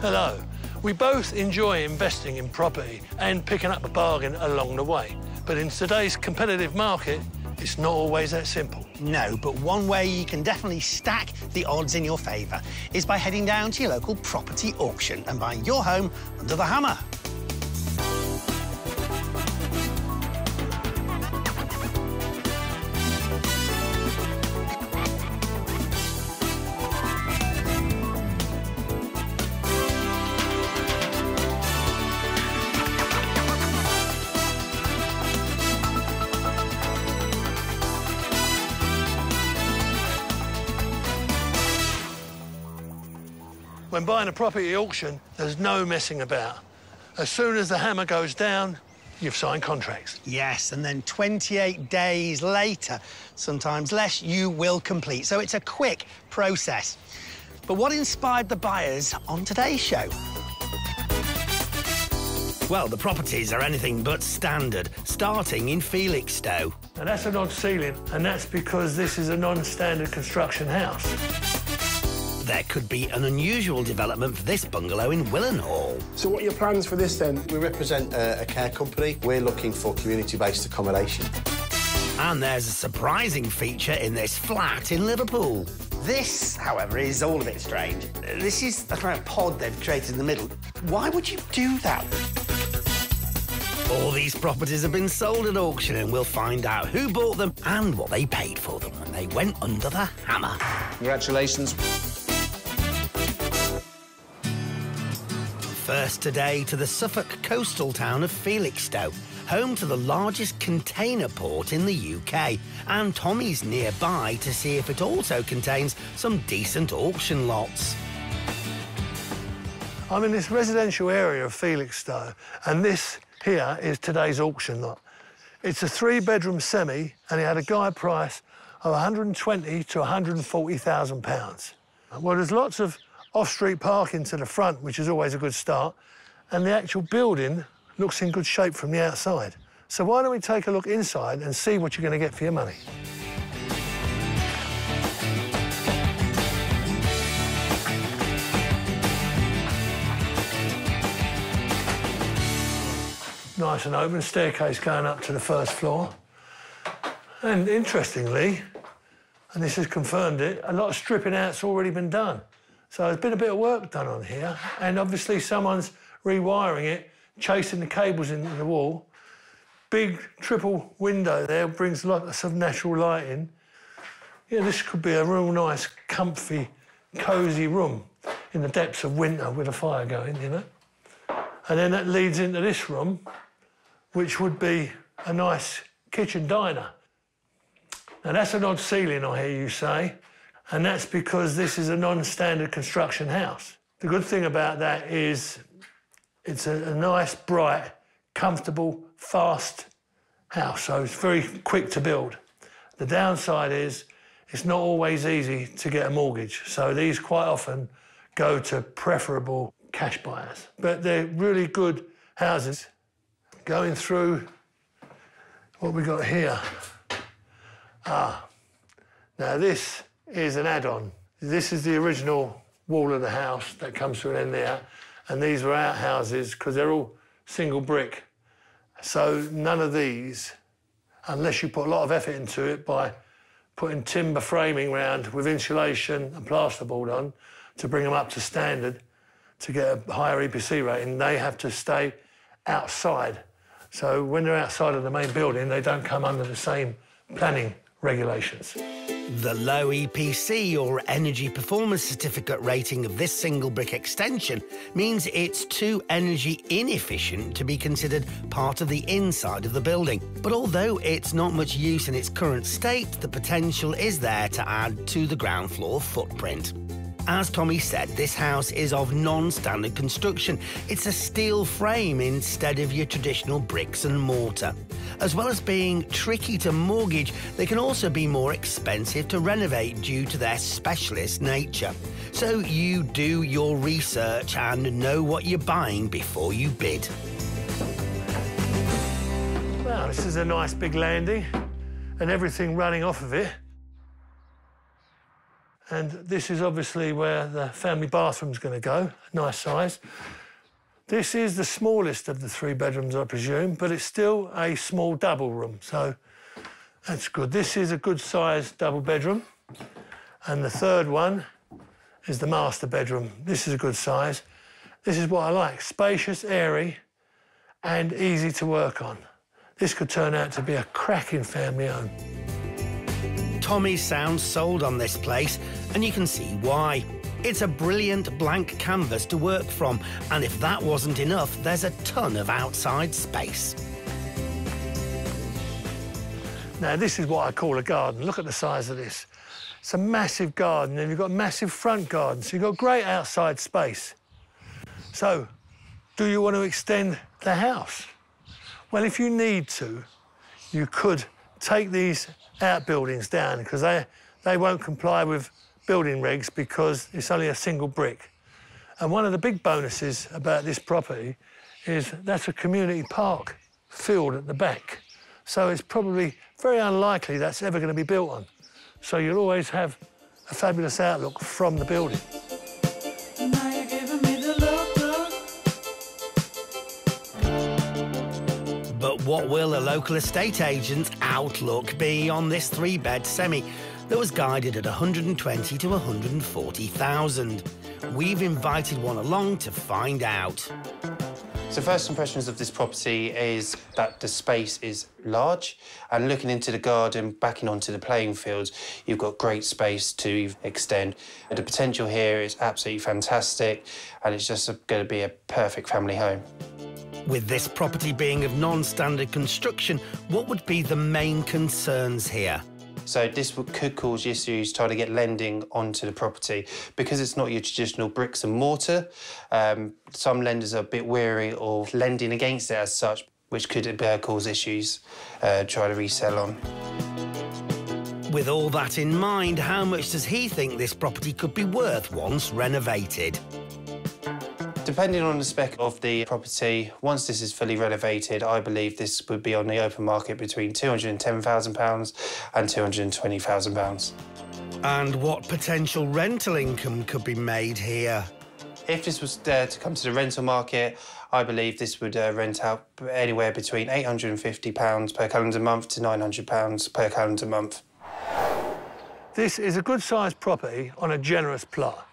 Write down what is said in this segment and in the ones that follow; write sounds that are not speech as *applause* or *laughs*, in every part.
Hello. We both enjoy investing in property and picking up a bargain along the way. But in today's competitive market, it's not always that simple. No, but one way you can definitely stack the odds in your favour is by heading down to your local property auction and buying your home under the hammer. Buying a property auction, there's no messing about. As soon as the hammer goes down, you've signed contracts. Yes, and then 28 days later, sometimes less, you will complete. So it's a quick process. But what inspired the buyers on today's show? Well, the properties are anything but standard, starting in Felixstowe. Now, that's an odd ceiling, and that's because this is a non-standard construction house. There could be an unusual development for this bungalow in Willenhall. So what are your plans for this then? We represent a, a care company. We're looking for community-based accommodation. And there's a surprising feature in this flat in Liverpool. This, however, is all a bit strange. This is a kind of pod they've created in the middle. Why would you do that? All these properties have been sold at auction and we'll find out who bought them and what they paid for them when they went under the hammer. Congratulations. First today to the Suffolk coastal town of Felixstowe, home to the largest container port in the UK. And Tommy's nearby to see if it also contains some decent auction lots. I'm in this residential area of Felixstowe, and this here is today's auction lot. It's a three-bedroom semi, and it had a guide price of 120 to 140,000 pounds. Well, there's lots of off-street parking to the front, which is always a good start, and the actual building looks in good shape from the outside. So why don't we take a look inside and see what you're going to get for your money? Nice and open, staircase going up to the first floor. And interestingly, and this has confirmed it, a lot of stripping out's already been done. So there's been a bit of work done on here, and obviously someone's rewiring it, chasing the cables into the wall. Big triple window there brings lots of natural light in. Yeah, this could be a real nice, comfy, cosy room in the depths of winter with a fire going, you know. And then that leads into this room, which would be a nice kitchen diner. Now that's an odd ceiling, I hear you say and that's because this is a non-standard construction house. The good thing about that is it's a, a, nice, bright, comfortable, fast house, so it's very quick to build. The downside is it's not always easy to get a mortgage, so these quite often go to preferable cash buyers. But they're really good houses. Going through what we got here. Ah, now this is an add-on. This is the original wall of the house that comes to an end there, and these were outhouses because they're all single brick. So none of these, unless you put a lot of effort into it by putting timber framing round with insulation and plasterboard on to bring them up to standard to get a higher EPC rating, they have to stay outside. So when they're outside of the main building, they don't come under the same planning regulations. The low EPC or Energy Performance Certificate rating of this single brick extension means it's too energy inefficient to be considered part of the inside of the building. But although it's not much use in its current state, the potential is there to add to the ground floor footprint. As Tommy said, this house is of non-standard construction. It's a steel frame instead of your traditional bricks and mortar. As well as being tricky to mortgage, they can also be more expensive to renovate due to their specialist nature. So you do your research and know what you're buying before you bid. Well, this is a nice big landing and everything running off of it. And this is obviously where the family bathroom's going to go, nice size. This is the smallest of the three bedrooms, I presume, but it's still a small double room, so that's good. This is a good sized double bedroom. And the third one is the master bedroom. This is a good size. This is what I like, spacious, airy, and easy to work on. This could turn out to be a cracking family home. Tommy sounds sold on this place, and you can see why. It's a brilliant blank canvas to work from, and if that wasn't enough, there's a ton of outside space. Now, this is what I call a garden. Look at the size of this. It's a massive garden, and you've got a massive front garden, so you've got great outside space. So, do you want to extend the house? Well, if you need to, you could take these outbuildings down because they, they won't comply with building regs because it's only a single brick. And one of the big bonuses about this property is that's a community park field at the back. So it's probably very unlikely that's ever going to be built on. So you'll always have a fabulous outlook from the building. What will a local estate agent's outlook be on this three-bed semi that was guided at 120 to 140,000? We've invited one along to find out. So first impressions of this property is that the space is large and looking into the garden, backing onto the playing fields, you've got great space to extend. The potential here is absolutely fantastic and it's just going to be a perfect family home. With this property being of non-standard construction, what would be the main concerns here? So this could cause issues trying to get lending onto the property. Because it's not your traditional bricks and mortar, um, some lenders are a bit wary of lending against it as such, which could uh, cause issues uh, try to resell on. With all that in mind, how much does he think this property could be worth once renovated? Depending on the spec of the property, once this is fully renovated, I believe this would be on the open market between £210,000 and £220,000. And what potential rental income could be made here? If this was uh, to come to the rental market, I believe this would uh, rent out anywhere between £850 per calendar month to £900 per calendar month. This is a good sized property on a generous plot.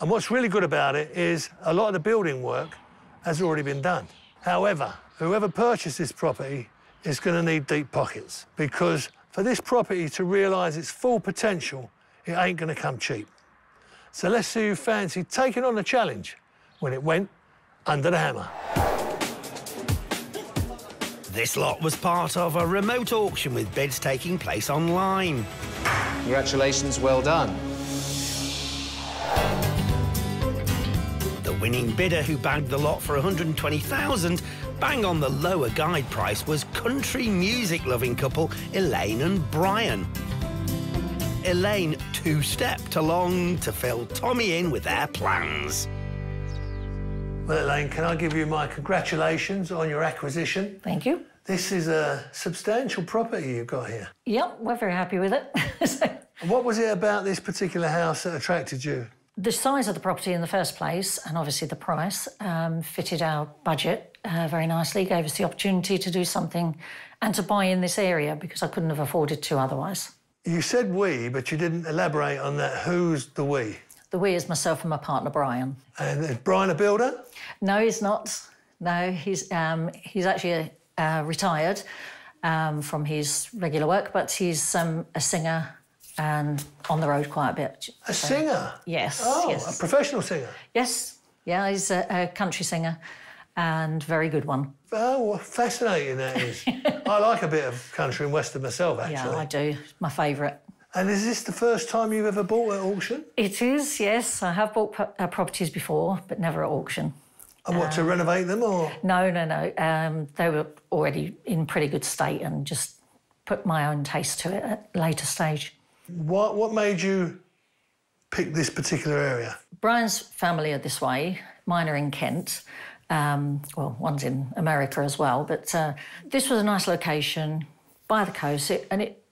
And what's really good about it is a lot of the building work has already been done. However, whoever purchased this property is going to need deep pockets because for this property to realise its full potential, it ain't going to come cheap. So let's see who fancied taking on the challenge when it went under the hammer. This lot was part of a remote auction with bids taking place online. Congratulations, well done. Winning bidder who bagged the lot for 120,000 bang on the lower guide price was country music loving couple Elaine and Brian. Elaine two-stepped along to fill Tommy in with their plans. Well, Elaine, can I give you my congratulations on your acquisition? Thank you. This is a substantial property you've got here. Yep, we're very happy with it. And *laughs* what was it about this particular house that attracted you? The size of the property in the first place, and obviously the price, um, fitted our budget uh, very nicely, gave us the opportunity to do something and to buy in this area because I couldn't have afforded to otherwise. You said we, but you didn't elaborate on that. Who's the we? The we is myself and my partner Brian. And is Brian a builder? No, he's not. No, he's um, he's actually uh, retired um, from his regular work, but he's um, a singer and on the road quite a bit. A singer? Yes. Oh, yes. a professional singer? Yes. Yeah, he's a, a country singer and very good one. Oh, what fascinating that is. *laughs* I like a bit of country and western myself, actually. Yeah, I do. My favourite. And is this the first time you've ever bought at auction? It is, yes. I have bought uh, properties before, but never at auction. And what, to renovate them or? No, no, no. Um, they were already in pretty good state and just put my own taste to it at a later stage. What, what made you pick this particular area? Brian's family are this way. Mine are in Kent. Um, well, one's in America as well. But uh, this was a nice location by the coast, it, and it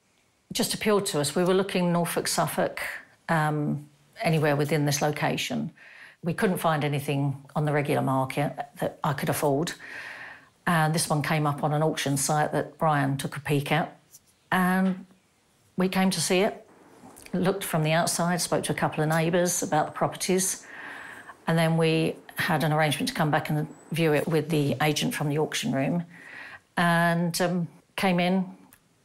just appealed to us. We were looking Norfolk, Suffolk, um, anywhere within this location. We couldn't find anything on the regular market that I could afford. And this one came up on an auction site that Brian took a peek at. And we came to see it, looked from the outside, spoke to a couple of neighbours about the properties. And then we had an arrangement to come back and view it with the agent from the auction room. And um, came in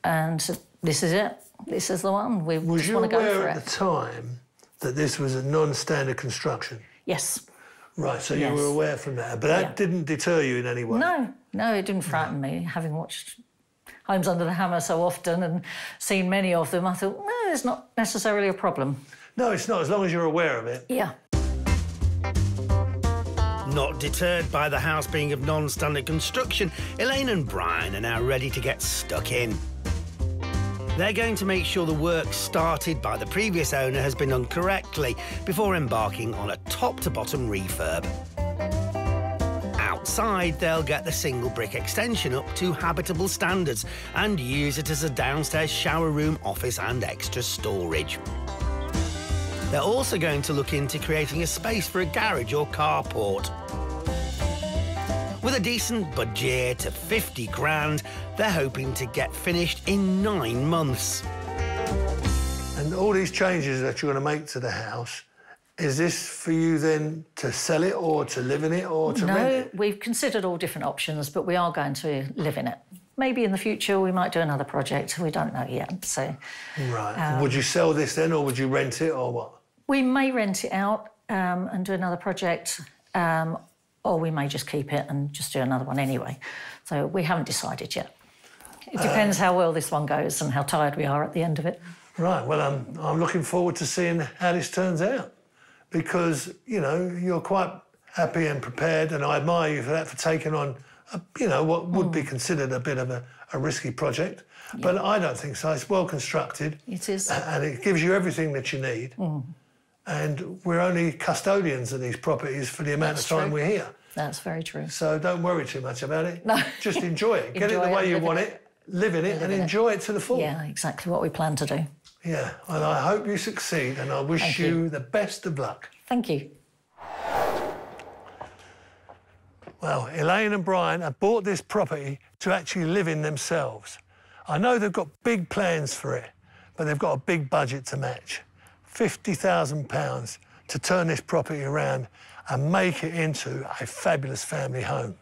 and said, This is it. This is the one. We Was just want to go aware for at the time that this was a non-standard construction? Yes. Right, so you were aware from that, but that Yeah. didn't deter you in any way. No, no, it didn't frighten me. Having watched Homes Under the Hammer so often and seen many of them, I thought, no, it's not necessarily a problem. No, it's not. As long as you're aware of it. Yeah. Not deterred by the house being of non standard construction, Elaine and Brian are now ready to get stuck in. They're going to make sure the work started by the previous owner has been done correctly before embarking on a top to bottom refurb. Outside, they'll get the single brick extension up to habitable standards and use it as a downstairs shower room, office, and extra storage. They're also going to look into creating a space for a garage or carport. With a decent budget of 50 grand, they're hoping to get finished in nine months. And all these changes that you're going to make to the house, is this for you then to sell it or to live in it or to rent it? No, we've considered all different options, but we are going to live in it. Maybe in the future we might do another project. We don't know yet. So Right. Um, would you sell this then or would you rent it or what? we may rent it out um, and do another project, um, or we may just keep it and just do another one anyway. So we haven't decided yet. It depends how well this one goes and how tired we are at the end of it. Right. Well, I'm looking forward to seeing how this turns out because, you know, you're quite happy and prepared, and I admire you for that, for taking on, a, you know, what would Hmm. be considered a bit of a, a risky project. But I don't think so. It's well constructed. It is. And it gives you everything that you need. And we're only custodians of these properties for the amount That's of time true. we're here. That's very true. So don't worry too much about it. No. Just enjoy it. *laughs* Get it the it, way you want it. it, live in it, and in it. enjoy it to the full. Yeah, exactly what we plan to do. Yeah, and I hope you succeed, and I wish you. you. the best of luck. Thank you. Well, Elaine and Brian have bought this property to actually live in themselves. I know they've got big plans for it, but they've got a big budget to match. £50,000 to turn this property around and make it into a fabulous family home.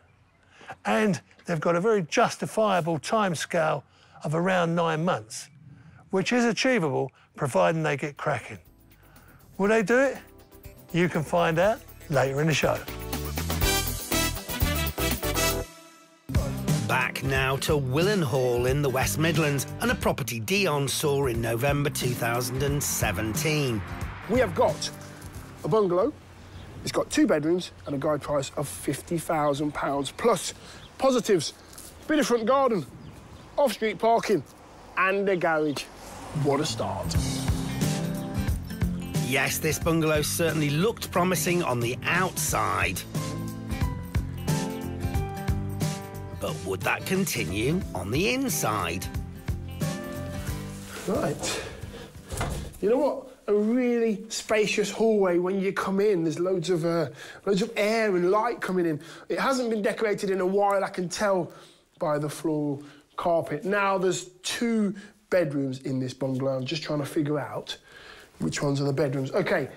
And they've got a very justifiable timescale of around nine months, which is achievable providing they get cracking. Will they do it? You can find out later in the show. Back now to Willenhall in the West Midlands and a property Dion saw in November 2017. We have got a bungalow. It's got two bedrooms and a guide price of £50,000 plus positives. Bit of front garden, off-street parking and a garage. What a start. Yes, this bungalow certainly looked promising on the outside. But would that continue on the inside? Right. You know what? A really spacious hallway when you come in. There's loads of uh, loads of air and light coming in. It hasn't been decorated in a while. I can tell by the floral carpet. Now there's two bedrooms in this bungalow. I'm just trying to figure out which ones are the bedrooms. Okay,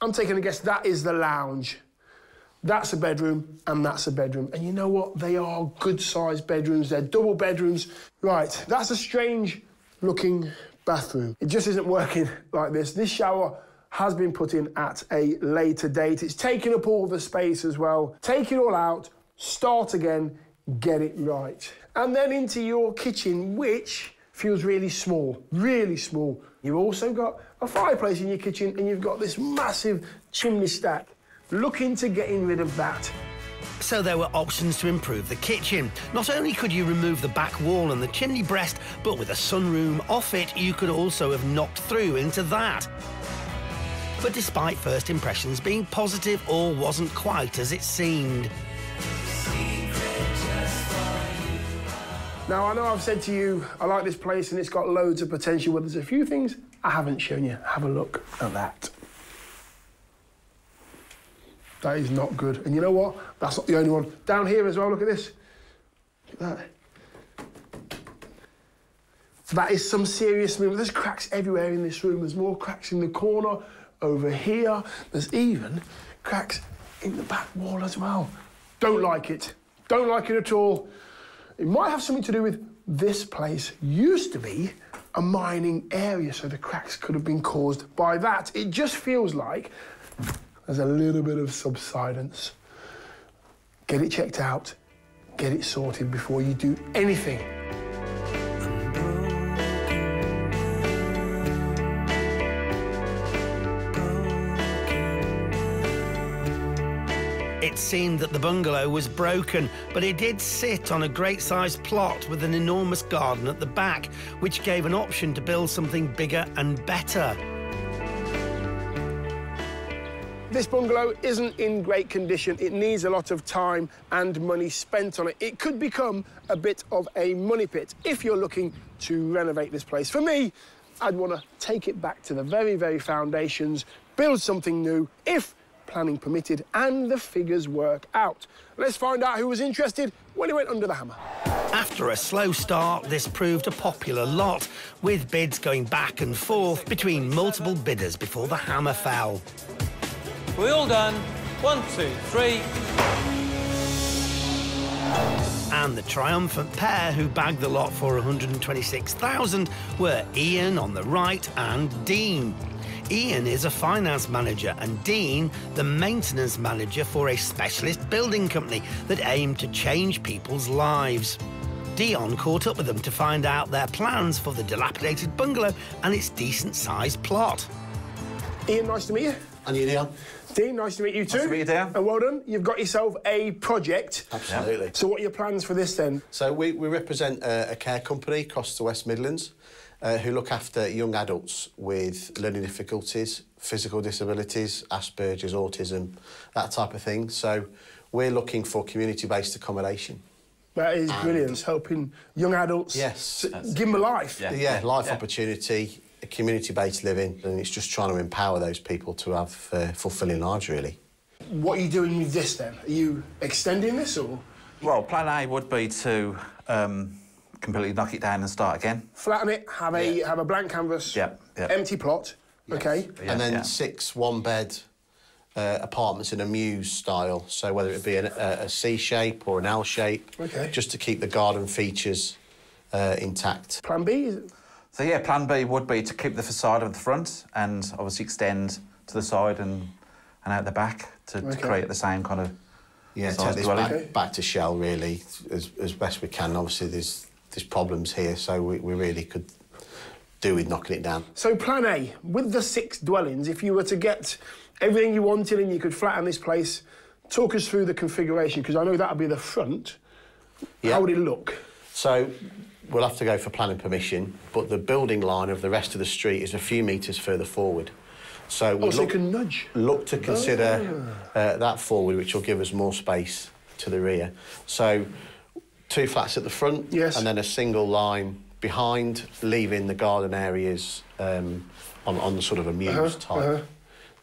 I'm taking a guess. That is the lounge. That's a bedroom and that's a bedroom. And you know what? They are good sized bedrooms. They're double bedrooms. Right, that's a strange looking bathroom. It just isn't working *laughs* like this. This shower has been put in at a later date. It's taken up all the space as well. Take it all out, start again, get it right. And then into your kitchen, which feels really small, really small. You've also got a fireplace in your kitchen and you've got this massive chimney stack. Look into getting rid of that. So there were options to improve the kitchen. Not only could you remove the back wall and the chimney breast, but with a sunroom off it, you could also have knocked through into that. But despite first impressions being positive, all wasn't quite as it seemed. Now, I know I've said to you, I like this place and it's got loads of potential, but there's a few things I haven't shown you. Have a look at that. That is not good. And you know what? That's not the only one. Down here as well, look at this. Look at that. That is some serious movement. There's cracks everywhere in this room. There's more cracks in the corner, over here. There's even cracks in the back wall as well. Don't like it. Don't like it at all. It might have something to do with this place used to be a mining area, so the cracks could have been caused by that. It just feels like there's a little bit of subsidence. Get it checked out, get it sorted before you do anything. It seemed that the bungalow was broken, but it did sit on a great sized plot with an enormous garden at the back, which gave an option to build something bigger and better. This bungalow isn't in great condition. It needs a lot of time and money spent on it. It could become a bit of a money pit if you're looking to renovate this place. For me, I'd want to take it back to the very, very foundations, build something new, if planning permitted, and the figures work out. Let's find out who was interested when he went under the hammer. After a slow start, this proved a popular lot, with bids going back and forth between multiple bidders before the hammer fell. We all done? One, two, three. And the triumphant pair who bagged the lot for 126,000 were Ian on the right and Dean. Ian is a finance manager and Dean the maintenance manager for a specialist building company that aimed to change people's lives. Dion caught up with them to find out their plans for the dilapidated bungalow and its decent sized plot. Ian, nice to meet you. And you, Leon? Dean, nice to meet you too. Nice to meet you, Dean. And well done. You've got yourself a project. Absolutely. So what are your plans for this then? So we, we represent a, a care company across the West Midlands uh, who look after young adults with learning difficulties, physical disabilities, Asperger's, autism, that type of thing. So we're looking for community-based accommodation. That is brilliant. It's helping young adults. Yes. give them a life. Yeah. Yeah, life yeah. opportunity, community-based living, and it's just trying to empower those people to have uh, fulfilling lives, really. What are you doing with this then? Are you extending this or Well, plan A would be to um, completely knock it down and start again. flatten it, have a have a blank canvas, Yeah, yeah. empty plot, okay? Yeah, and then yeah. six one-bed uh, apartments in a mews style. So whether it be an, a, a C shape or an L shape, Okay. just to keep the garden features uh, intact. Plan B So yeah, plan B would be to keep the facade at the front and obviously extend to the side and, and out the back to, to create the same kind of Yeah, take this back, back to shell really as, as best we can. Obviously, there's there's problems here, so we, we really could do with knocking it down. so plan A, with the six dwellings, if you were to get everything you wanted and you could flatten this place, talk us through the configuration, because I know that'll be the front. Yeah. How would it look? So we'll have to go for planning permission, but the building line of the rest of the street is a few metres further forward. So Oh, we'll so you look, can nudge. look to consider uh, that forward, which will give us more space to the rear. So two flats at the front, Yes. and then a single line behind, leaving the garden areas um, on, on sort of a mews Uh-huh, type uh-huh.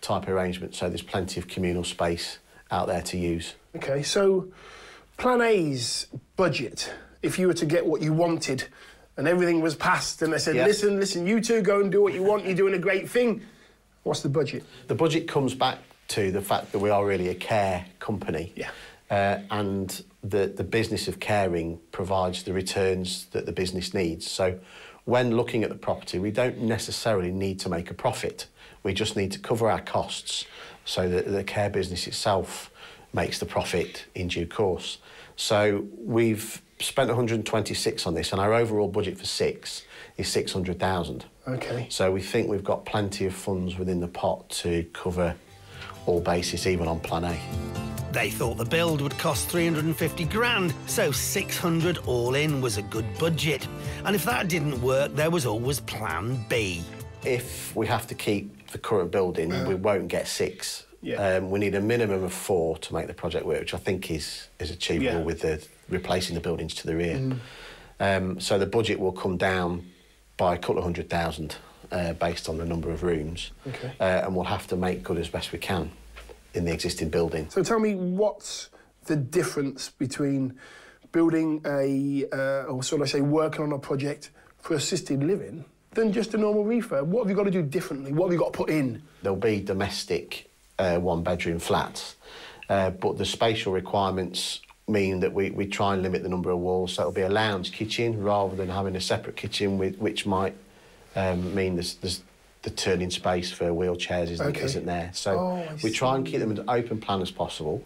type arrangement. So there's plenty of communal space out there to use. Okay, so plan A's budget, if you were to get what you wanted and everything was passed and they said, listen, listen, you two go and do what you want, you're doing a great thing, what's the budget? The budget comes back to the fact that we are really a care company. Yeah. Uh, and the, the business of caring provides the returns that the business needs. So when looking at the property, we don't necessarily need to make a profit. We just need to cover our costs so that the care business itself makes the profit in due course. So we've spent 126 on this and our overall budget for six is 600,000. Okay. So we think we've got plenty of funds within the pot to cover all bases, even on Plan A. They thought the build would cost 350 grand, so 600 all in was a good budget. And if that didn't work, there was always plan B. If we have to keep the current building, we won't get six. Yeah. Um, we need a minimum of four to make the project work, which I think is is achievable Yeah. with the replacing the buildings to the rear. Um, so the budget will come down by a couple of hundred thousand uh, based on the number of rooms. Okay. Uh, and we'll have to make good as best we can in the existing building. So tell me, what's the difference between building a, uh, or shall I say, working on a project for assisted living than just a normal refurb? What have you got to do differently? What have you got to put in? There'll be domestic uh, one-bedroom flats, uh, but the spatial requirements mean that we, we try and limit the number of walls. So it'll be a lounge kitchen rather than having a separate kitchen, with, which might um, mean there's, there's the turning space for wheelchairs isn't, Okay. isn't there. So Oh, we try and keep them as open plan as possible,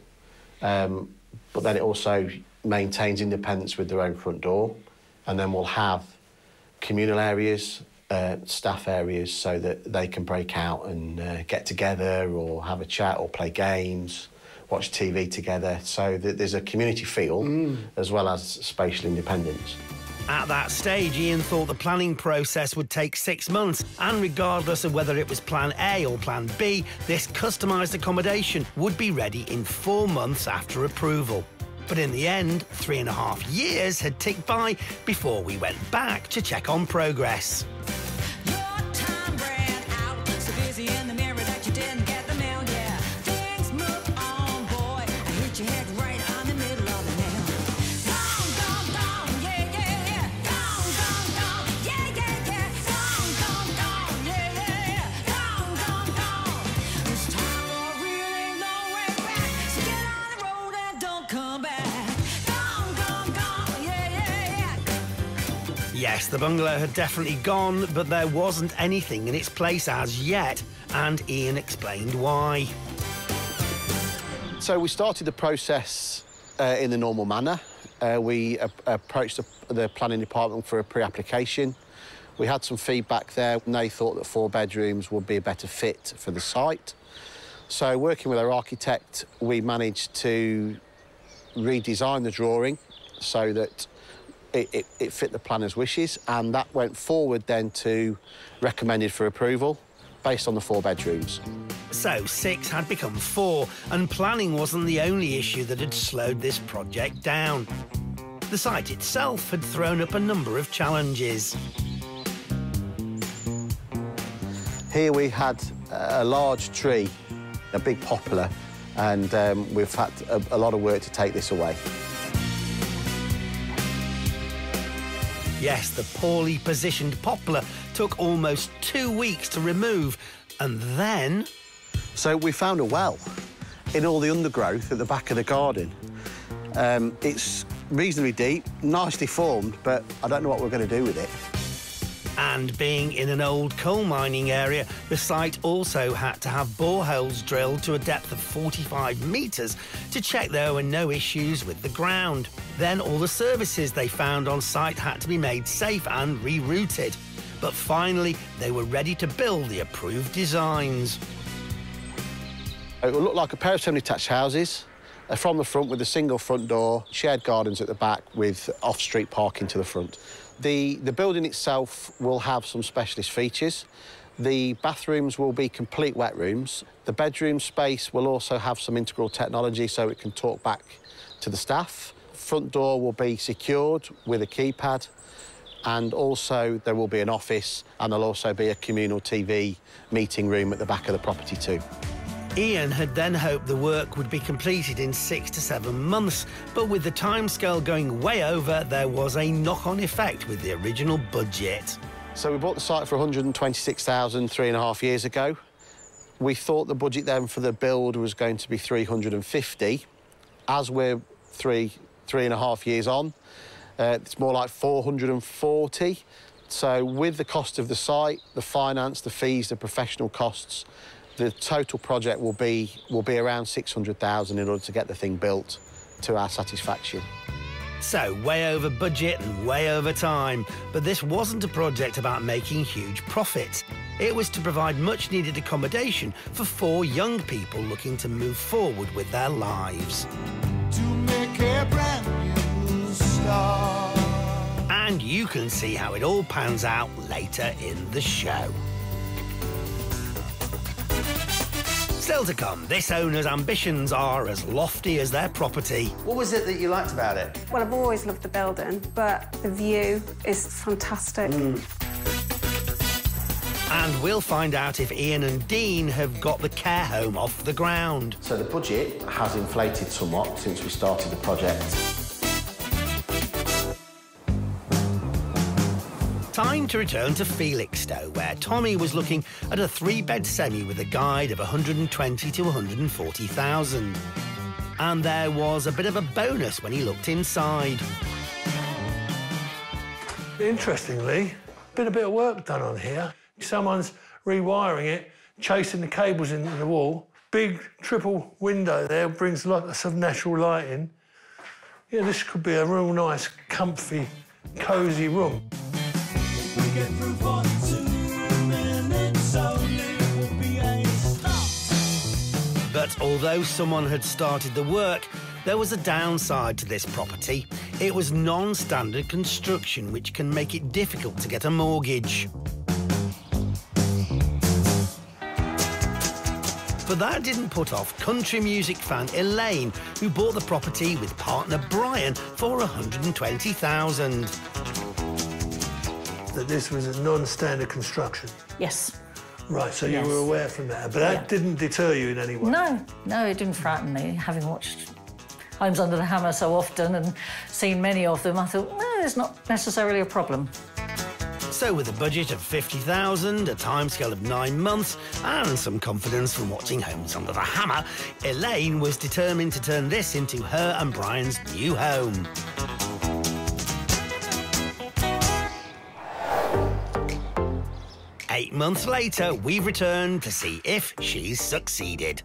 um, but then it also maintains independence with their own front door, and then we'll have communal areas, uh, staff areas, so that they can break out and uh, get together or have a chat or play games, watch TV together. So that there's a community feel as well as spatial independence. At that stage, Ian thought the planning process would take six months, and regardless of whether it was Plan A or Plan B, this customised accommodation would be ready in four months after approval. But in the end, three and a half years had ticked by before we went back to check on progress. Yes, the bungalow had definitely gone, but there wasn't anything in its place as yet, and Ian explained why. So we started the process uh, in the normal manner. Uh, we approached the, the planning department for a pre-application. We had some feedback there, and they thought that four bedrooms would be a better fit for the site. So working with our architect, we managed to redesign the drawing so that it, it, it fit the planner's wishes, and that went forward then to recommended for approval based on the four bedrooms. So six had become four, and planning wasn't the only issue that had slowed this project down. The site itself had thrown up a number of challenges. Here we had a large tree, a big poplar, and um, we've had a, a lot of work to take this away. Yes, the poorly positioned poplar took almost two weeks to remove, and then So we found a well in all the undergrowth at the back of the garden. Um, it's reasonably deep, nicely formed, but I don't know what we're going to do with it. And being in an old coal mining area, the site also had to have boreholes drilled to a depth of 45 metres to check there were no issues with the ground. Then all the services they found on site had to be made safe and rerouted. But finally, they were ready to build the approved designs. It will look like a pair of semi-detached houses uh, from the front with a single front door, shared gardens at the back with off-street parking to the front. The, the building itself will have some specialist features. The bathrooms will be complete wet rooms. The bedroom space will also have some integral technology so it can talk back to the staff. Front door will be secured with a keypad and also there will be an office and there'll also be a communal TV meeting room at the back of the property too. Ian had then hoped the work would be completed in six to seven months, but with the timescale going way over, there was a knock-on effect with the original budget. So we bought the site for 126,000 three and a half years ago. We thought the budget then for the build was going to be 350. As we're three, three and a half years on, uh, it's more like 440. So with the cost of the site, the finance, the fees, the professional costs, the total project will be will be around 600,000 in order to get the thing built to our satisfaction. So, way over budget and way over time. But this wasn't a project about making huge profits. It was to provide much needed accommodation for four young people looking to move forward with their lives. to make a brand new start. And you can see how it all pans out later in the show. Still to come, this owner's ambitions are as lofty as their property. What was it that you liked about it? Well, I've always loved the building, but the view is fantastic. Hmm. And we'll find out if Ian and Dean have got the care home off the ground. So the budget has inflated somewhat since we started the project. Time to return to Felixstowe, where Tommy was looking at a three-bed semi with a guide of 120 to 140,000. And there was a bit of a bonus when he looked inside. Interestingly, been a bit of work done on here. Someone's rewiring it, chasing the cables into the wall. Big triple window there brings lots of natural light in. Yeah, this could be a real nice, comfy, cosy room. But although someone had started the work, there was a downside to this property. It was non-standard construction, which can make it difficult to get a mortgage. But that didn't put off country music fan Elaine, who bought the property with partner Brian for 120,000. That this was a non-standard construction. Yes. Right, so Yes. you were aware from that, but that Yeah. didn't deter you in any way. No, no, it didn't frighten me. Having watched Homes Under the Hammer so often and seen many of them, I thought, no, it's not necessarily a problem. So, with a budget of 50,000, a timescale of nine months, and some confidence from watching Homes Under the Hammer, Elaine was determined to turn this into her and Brian's new home. Eight months later, we've returned to see if she's succeeded.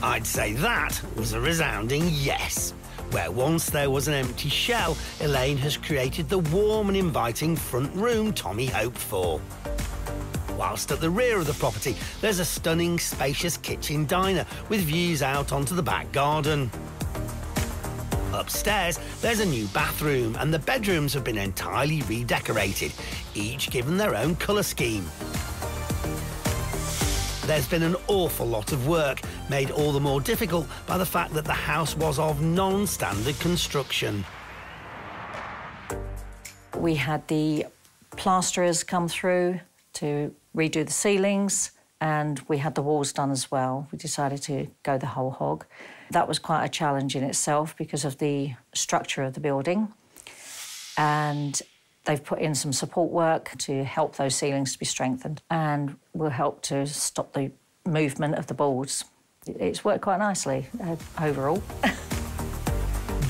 I'd say that was a resounding yes. Where once there was an empty shell, Elaine has created the warm and inviting front room Tommy hoped for. Whilst at the rear of the property, there's a stunning, spacious kitchen diner with views out onto the back garden. Upstairs, there's a new bathroom, and the bedrooms have been entirely redecorated, each given their own colour scheme. There's been an awful lot of work, made all the more difficult by the fact that the house was of non standard construction. We had the plasterers come through to redo the ceilings, and we had the walls done as well. We decided to go the whole hog. That was quite a challenge in itself because of the structure of the building. And they've put in some support work to help those ceilings to be strengthened and will help to stop the movement of the boards. It's worked quite nicely uh, overall. *laughs*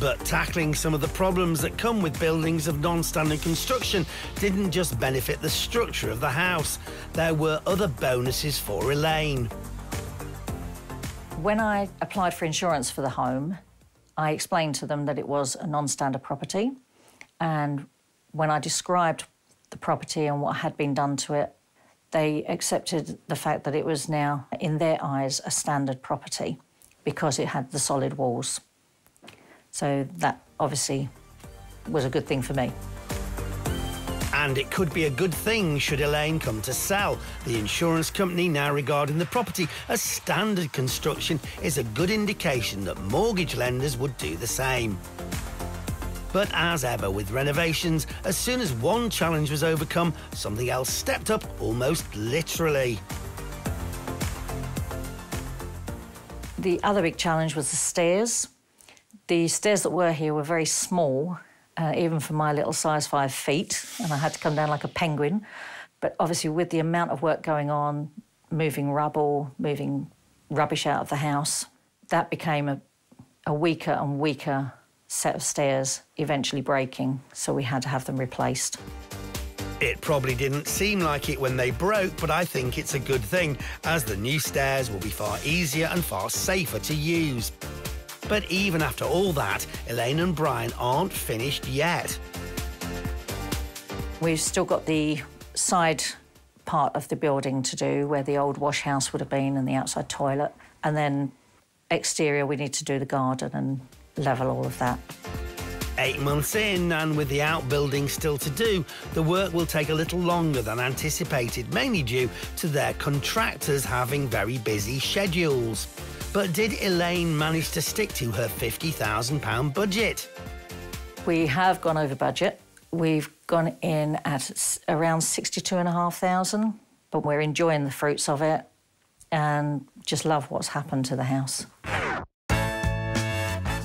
But tackling some of the problems that come with buildings of non standard construction didn't just benefit the structure of the house, there were other bonuses for Elaine. When I applied for insurance for the home, I explained to them that it was a non standard property. And when I described the property and what had been done to it, they accepted the fact that it was now, in their eyes, a standard property because it had the solid walls. So that obviously was a good thing for me. And it could be a good thing should Elaine come to sell. The insurance company now regarding the property as standard construction is a good indication that mortgage lenders would do the same. But as ever with renovations, as soon as one challenge was overcome, something else stepped up almost literally. The other big challenge was the stairs. The stairs that were here were very small, uh, even for my little size five feet, and I had to come down like a penguin. But obviously, with the amount of work going on, moving rubble, moving rubbish out of the house, that became a, a weaker and weaker set of stairs, eventually breaking, so we had to have them replaced. It probably didn't seem like it when they broke, but I think it's a good thing, as the new stairs will be far easier and far safer to use. But even after all that, Elaine and Brian aren't finished yet. We've still got the side part of the building to do where the old wash house would have been and the outside toilet. And then exterior, we need to do the garden and level all of that. Eight months in, and with the outbuilding still to do, the work will take a little longer than anticipated, mainly due to their contractors having very busy schedules. But did Elaine manage to stick to her £50,000 budget? We have gone over budget. we've gone in at around 62,500, but we're enjoying the fruits of it and just love what's happened to the house.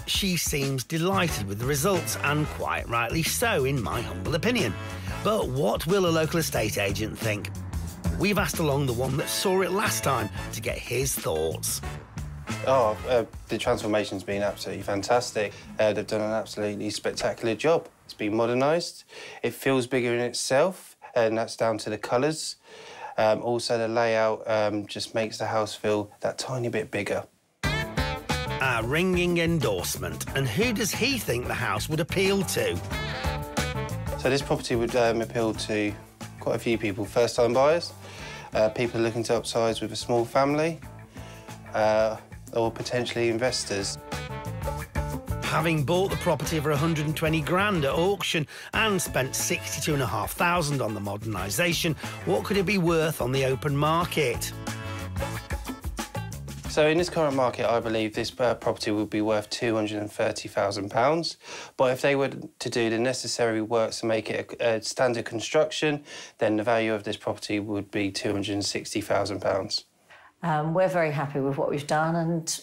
She seems delighted with the results, and quite rightly so, in my humble opinion. But what will a local estate agent think? We've asked along the one that saw it last time to get his thoughts. Oh, uh, the transformation's been absolutely fantastic. Uh, they've done an absolutely spectacular job. It's been modernised. It feels bigger in itself, and that's down to the colours. Um, also, the layout um, just makes the house feel that tiny bit bigger. A ringing endorsement. And who does he think the house would appeal to? So this property would um, appeal to quite a few people. First-time buyers, uh, people looking to upsize with a small family, uh, or potentially investors. Having bought the property for 120 grand at auction and spent 62,500 on the modernisation, what could it be worth on the open market? So in this current market, I believe this uh, property would be worth £230,000. But if they were to do the necessary works to make it a, a standard construction, then the value of this property would be £260,000. Um, we're very happy with what we've done and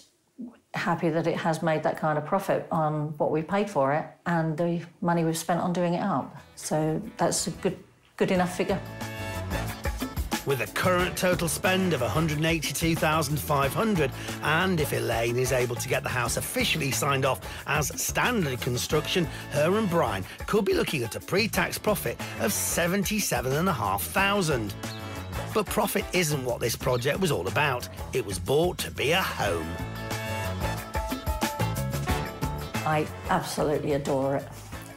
happy that it has made that kind of profit on what we paid for it and the money we've spent on doing it up. So that's a good, good enough figure. With a current total spend of 182,500 and if Elaine is able to get the house officially signed off as standard construction, her and Brian could be looking at a pre-tax profit of 77,500. But profit isn't what this project was all about. It was bought to be a home. I absolutely adore it.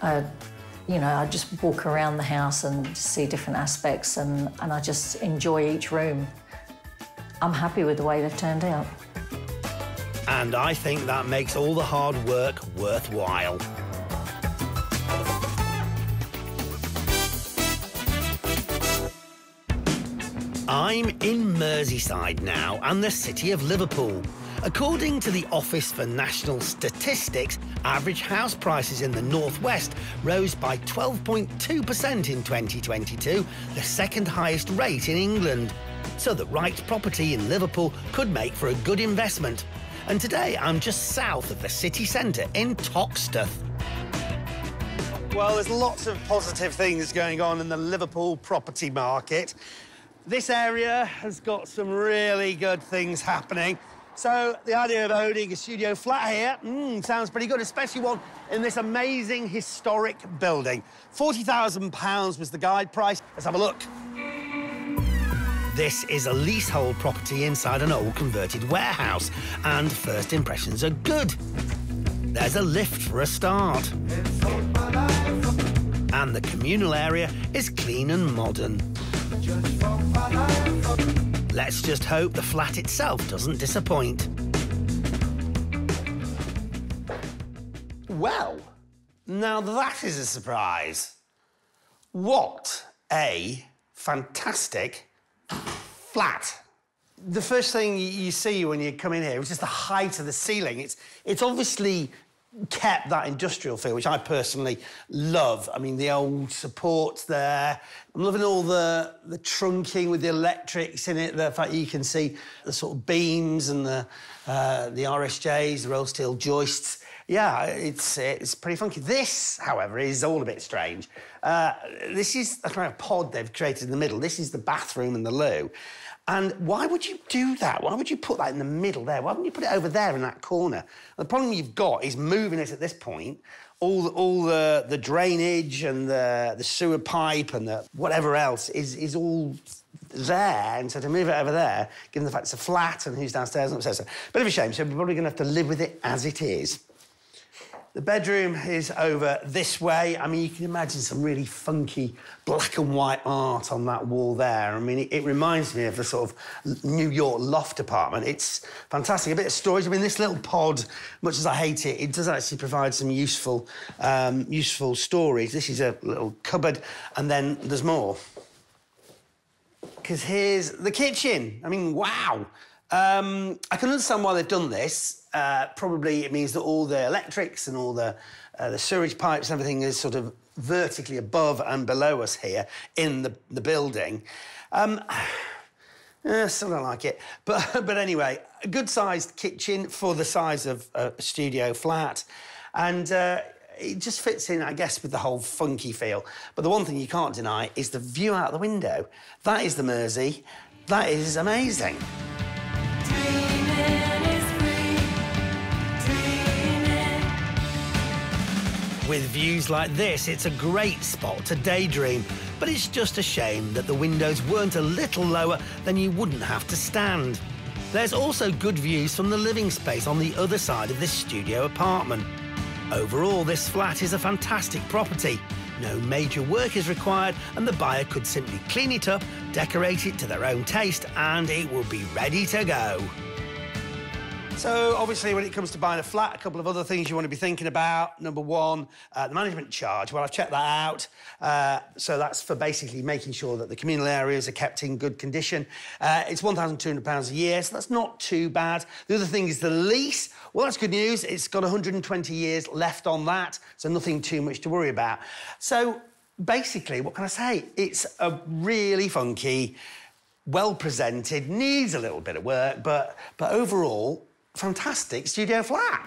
I, you know, I just walk around the house and see different aspects, and, and I just enjoy each room. I'm happy with the way they've turned out. And I think that makes all the hard work worthwhile. I'm in Merseyside now and the city of Liverpool. According to the Office for National Statistics, average house prices in the northwest rose by 12.2% in 2022, the second highest rate in England. So the right property in Liverpool could make for a good investment. And today I'm just south of the city centre in Toxteth. Well, there's lots of positive things going on in the Liverpool property market. This area has got some really good things happening. So the idea of owning a studio flat here mm, sounds pretty good, especially one in this amazing historic building. £40,000 was the guide price. Let's have a look. This is a leasehold property inside an old converted warehouse, and first impressions are good. There's a lift for a start. And the communal area is clean and modern. Let's just hope the flat itself doesn't disappoint. Well, now that is a surprise. What a fantastic flat. The first thing you see when you come in here is just the height of the ceiling. It's, it's obviously kept that industrial feel, which I personally love. I mean, the old supports there. I'm loving all the, the trunking with the electrics in it, the fact you can see the sort of beams and the, uh, the RSJs, the roll steel joists. Yeah, it's, it's pretty funky. This, however, is all a bit strange. Uh, this is a kind of pod they've created in the middle. This is the bathroom and the loo. And why would you do that? Why would you put that in the middle there? Why wouldn't you put it over there in that corner? The problem you've got is moving it at this point. All, the- all the, the drainage and the, the sewer pipe and the whatever else is, is all there. And so to move it over there, given the fact it's a flat and who's downstairs and upstairs, bit of a shame. So we're probably going to have to live with it as it is. The bedroom is over this way. I mean, you can imagine some really funky black and white art on that wall there. I mean, it, it reminds me of the sort of New York loft apartment. It's fantastic. A bit of storage. I mean, this little pod, much as I hate it, it does actually provide some useful, um, useful storage. This is a little cupboard, and then there's more. Because here's the kitchen. I mean, wow. Um, I can understand why they've done this. Uh, probably it means that all the electrics and all the uh, the sewage pipes and everything is sort of vertically above and below us here in the, the building. Um, *sighs* eh, still don't like it. But, *laughs* but anyway, a good sized kitchen for the size of a studio flat. And uh, it just fits in, I guess, with the whole funky feel. But the one thing you can't deny is the view out the window. That is the Mersey. That is amazing. With views like this, it's a great spot to daydream. But it's just a shame that the windows weren't a little lower than you wouldn't have to stand. There's also good views from the living space on the other side of this studio apartment. Overall, this flat is a fantastic property. No major work is required, and the buyer could simply clean it up, decorate it to their own taste, and it will be ready to go. So, obviously, when it comes to buying a flat, a couple of other things you want to be thinking about. Number one, uh, the management charge. Well, I've checked that out. Uh, so, that's for basically making sure that the communal areas are kept in good condition. Uh, it's £1,200 a year, so that's not too bad. The other thing is the lease. Well, that's good news. It's got 120 years left on that, so nothing too much to worry about. So, basically, what can I say? It's a really funky, well presented, needs a little bit of work, but, but overall, fantastic studio flat.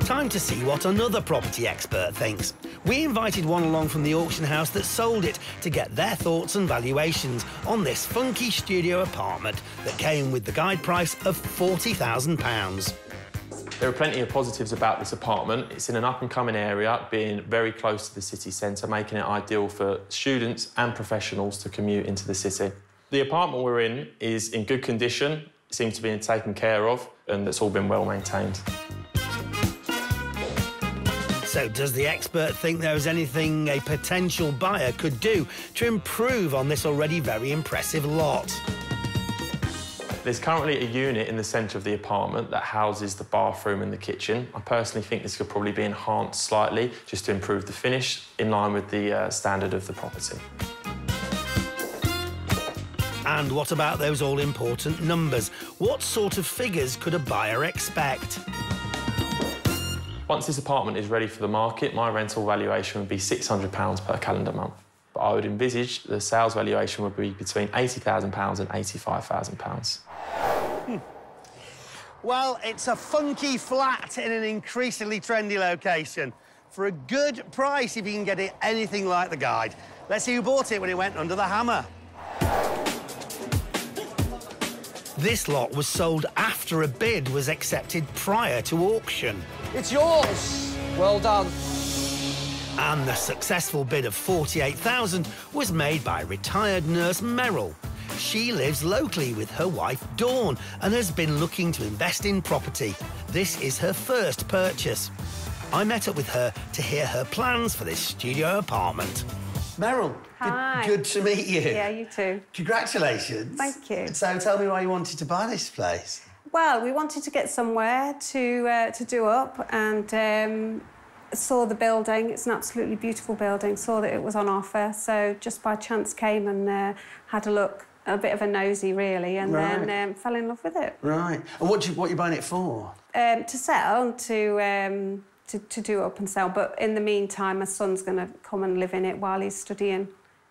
Time to see what another property expert thinks. We invited one along from the auction house that sold it to get their thoughts and valuations on this funky studio apartment that came with the guide price of £40,000. There are plenty of positives about this apartment. It's in an up and coming area, being very close to the city centre, making it ideal for students and professionals to commute into the city. The apartment we're in is in good condition, seems to be taken care of, and it's all been well maintained. So, does the expert think there is anything a potential buyer could do to improve on this already very impressive lot? There's currently a unit in the centre of the apartment that houses the bathroom and the kitchen. I personally think this could probably be enhanced slightly just to improve the finish in line with the uh, standard of the property. And what about those all important numbers? What sort of figures could a buyer expect? Once this apartment is ready for the market, my rental valuation would be £600 per calendar month. But I would envisage the sales valuation would be between £80,000 and £85,000. Hmm. Well, it's a funky flat in an increasingly trendy location. For a good price if you can get it anything like the guide. Let's see who bought it when it went under the hammer. This lot was sold after a bid was accepted prior to auction. It's yours. Well done. And the successful bid of 48,000 was made by retired nurse Merrill. She lives locally with her wife Dawn and has been looking to invest in property. This is her first purchase. I met up with her to hear her plans for this studio apartment. Good, Hi. good to meet you. Yeah, you too. Congratulations. Thank you. So tell me why you wanted to buy this place. Well, we wanted to get somewhere to uh, to do up and um, saw the building. It's an absolutely beautiful building. Saw that it was on offer, so just by chance came and uh, had a look, a bit of a nosy really, and Right. then um, fell in love with it. Right. And what, you, what are you buying it for? Um, to sell and to. Um, to, to do open and sell, but in the meantime, my son's going to come and live in it while he's studying.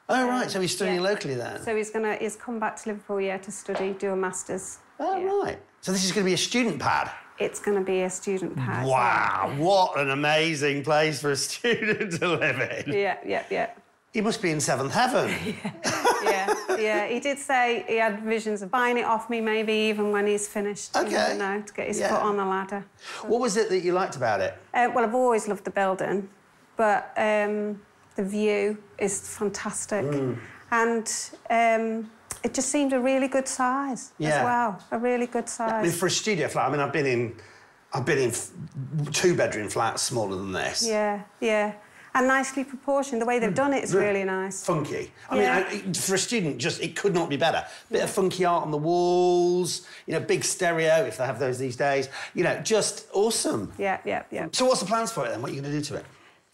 Oh, right. So he's studying yeah. locally then? So he's gonna he's come back to Liverpool, yeah, to study, do a masters. Oh, right. So this is going to be a student pad? It's going to be a student pad. Wow, what an amazing place for a *laughs* student to live in. Yeah, yeah, yeah. He must be in seventh heaven. *laughs* yeah, yeah. yeah. He did say he had visions of buying it off me, maybe even when he's finished. You Okay. never know, to get his Yeah. foot on the ladder. What was it that you liked about it? Uh, well, I've always loved the building, but um, the view is fantastic. Mm. And um, it just seemed a really good size Yeah. as well. A really good size. I mean, for a studio flat, I mean, I've been in, I've been in f- two-bedroom flats smaller than this. Yeah, yeah. And nicely proportioned. The way they've hmm. done it is really nice. Funky. I Yeah. mean, I, for a student, just it could not be better. Bit of funky art on the walls, you know, big stereo if they have those these days. You know, just awesome. Yeah, yeah, yeah. So, what's the plans for it then? What are you going to do to it?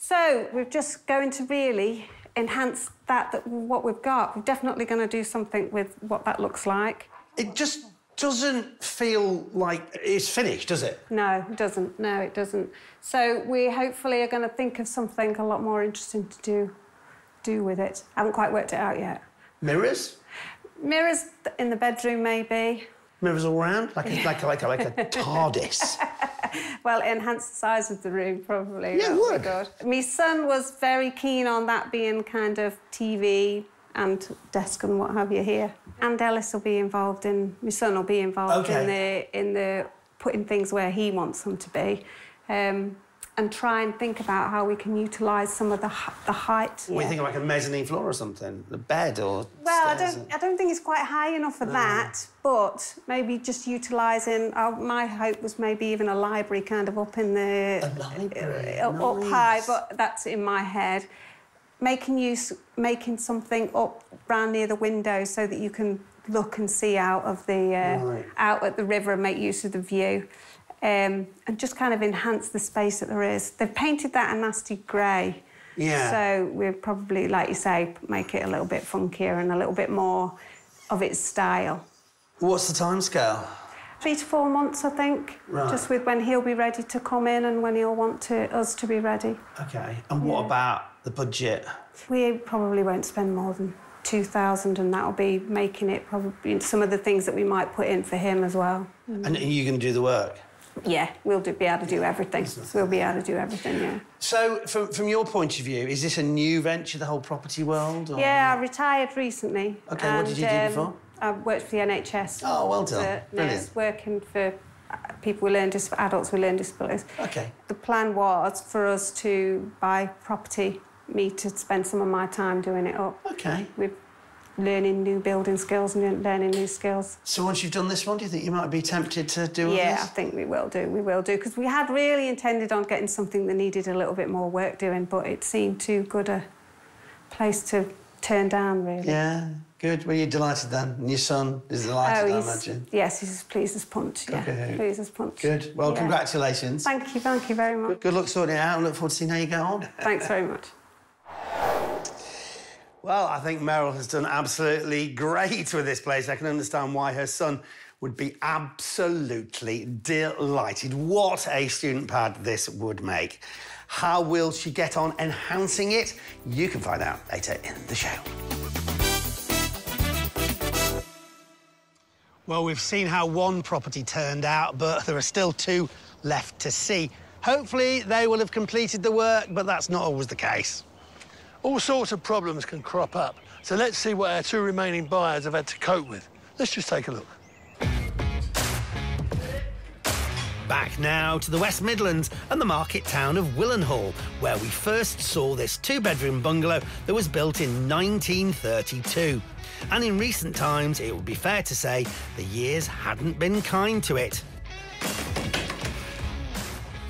So we're just going to really enhance that, that what we've got. We're definitely going to do something with what that looks like. It just doesn't feel like it's finished, does it? No, it doesn't. No, it doesn't. So we hopefully are going to think of something a lot more interesting to do, do with it. I haven't quite worked it out yet. Mirrors? Mirrors in the bedroom, maybe. Mirrors all round? Like a, like a, like a, like a *laughs* TARDIS? *laughs* Well, enhance the size of the room, probably. Yeah, it would would. good. My son was very keen on that being kind of TV and desk and what have you here. And Ellis will be involved in. My son will be involved in the in the putting things where he wants them to be, um, and try and think about how we can utilise some of the the height. What, you think of like a mezzanine floor or something? A bed or Well, I don't. I don't think it's quite high enough for that. But maybe just utilising. Uh, my hope was maybe even a library kind of up in the library, up, up high. But that's in my head. Making use, making something up round near the window so that you can look and see out of the uh, Right. out at the river and make use of the view. Um, and just kind of enhance the space that there is. They've painted that a nasty grey. Yeah. So we'll probably, like you say, make it a little bit funkier and a little bit more of its style. What's the timescale? Three to four months, I think. Right. Just with when he'll be ready to come in and when he'll want to, us to be ready. Okay. And what about the budget? We probably won't spend more than 2,000 and that'll be making it probably some of the things that we might put in for him as well. And you going to do the work? Yeah, we'll do, be able to do everything. We'll be able to do everything, yeah. So, from, from your point of view, is this a new venture, the whole property world? Or... Yeah, I retired recently. Okay, what did you do and, before? I worked for the NHS. Oh, well done. Brilliant. working for uh, people with learning adults with learning disabilities. Okay. The plan was for us to buy property, me to spend some of my time doing it up. Okay. With learning new building skills and learning new skills. So, once you've done this one, do you think you might be tempted to do all Yeah, I think we will do. We will do because we had really intended on getting something that needed a little bit more work doing, but it seemed too good a place to turn down, really. Yeah, good. Well, you're delighted then. And your son is delighted, oh, I Oh, he's- imagine. Yes, he's as pleased as punch. Yeah, Okay. pleased as punch. Good. Well, Yeah. congratulations. Thank you, thank you very much. Good luck sorting it out and look forward to seeing how you get on. Thanks very much. Well, I think Meryl has done absolutely great with this place. I can understand why her son would be absolutely delighted. What a student pad this would make. How will she get on enhancing it? You can find out later in the show. Well, we've seen how one property turned out, but there are still two left to see. Hopefully, they will have completed the work, but that's not always the case. All sorts of problems can crop up. So let's see what our two remaining buyers have had to cope with. Let's just take a look. Back now to the West Midlands and the market town of Willenhall, where we first saw this two bedroom bungalow that was built in 1932. And in recent times, it would be fair to say the years hadn't been kind to it.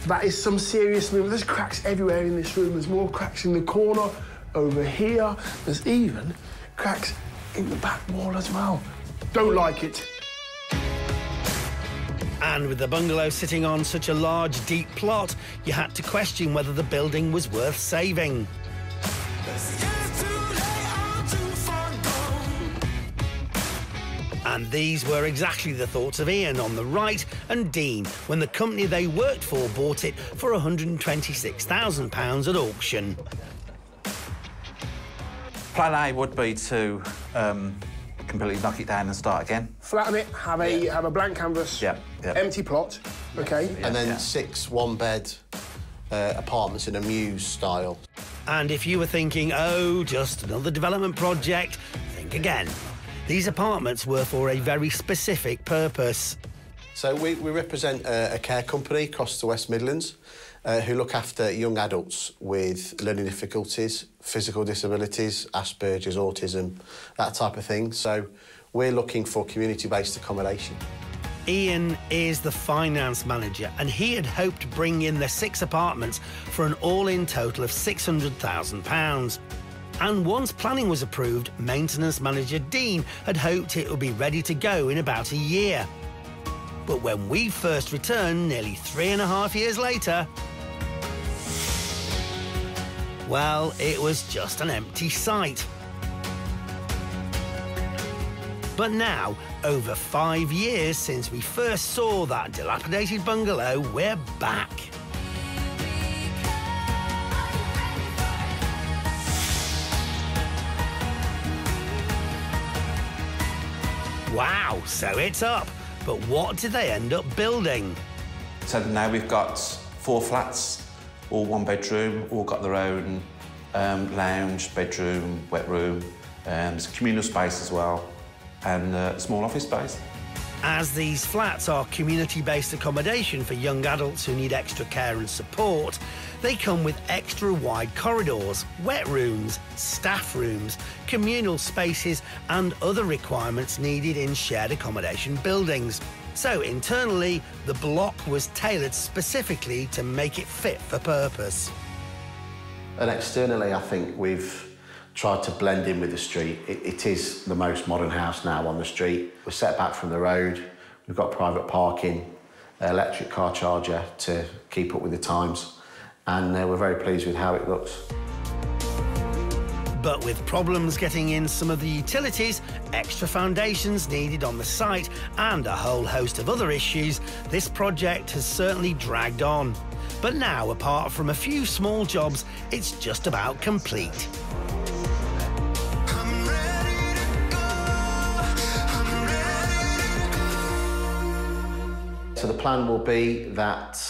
That is some serious movement. There's cracks everywhere in this room. There's more cracks in the corner, over here. There's even cracks in the back wall as well. Don't like it. And with the bungalow sitting on such a large, deep plot, you had to question whether the building was worth saving. And these were exactly the thoughts of Ian on the right and Dean when the company they worked for bought it for £126,000 at auction. Plan A would be to um, completely knock it down and start again. Flatten it, have a have a blank canvas, Yeah, yeah. empty plot, okay? and then yeah. six one-bed uh, apartments in a mews style. And if you were thinking, oh, just another development project, think again. These apartments were for a very specific purpose. So we, we represent a, a care company across the West Midlands uh, who look after young adults with learning difficulties, physical disabilities, Asperger's, autism, that type of thing. So we're looking for community-based accommodation. Ian is the finance manager, and he had hoped to bring in the six apartments for an all in total of £600,000. And once planning was approved, maintenance manager Dean had hoped it would be ready to go in about a year. But when we first returned, nearly three and a half years later, well, it was just an empty site. But now, over five years since we first saw that dilapidated bungalow, we're back. Wow, so it's up. But what did they end up building? So now we've got four flats, all one bedroom, all got their own um, lounge, bedroom, wet room, um, communal space as well, and uh, small office space. As these flats are community based accommodation for young adults who need extra care and support, they come with extra wide corridors, wet rooms, staff rooms, communal spaces, and other requirements needed in shared accommodation buildings. So, internally, the block was tailored specifically to make it fit for purpose. And externally, I think we've tried to blend in with the street. It, it is the most modern house now on the street. We're set back from the road. We've got private parking, electric car charger to keep up with the times, and uh, we're very pleased with how it looks. But with problems getting in some of the utilities, extra foundations needed on the site, and a whole host of other issues, this project has certainly dragged on. But now, apart from a few small jobs, it's just about complete. So the plan will be that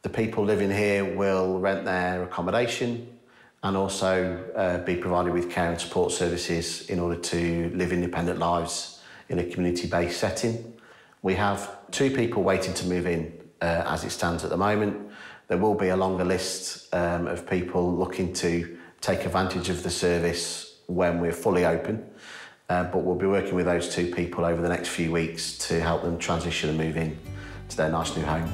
the people living here will rent their accommodation and also uh, be provided with care and support services in order to live independent lives in a community-based setting. We have two people waiting to move in uh, as it stands at the moment. There will be a longer list um, of people looking to take advantage of the service when we're fully open. Uh, but we'll be working with those two people over the next few weeks to help them transition and move in to their nice new home.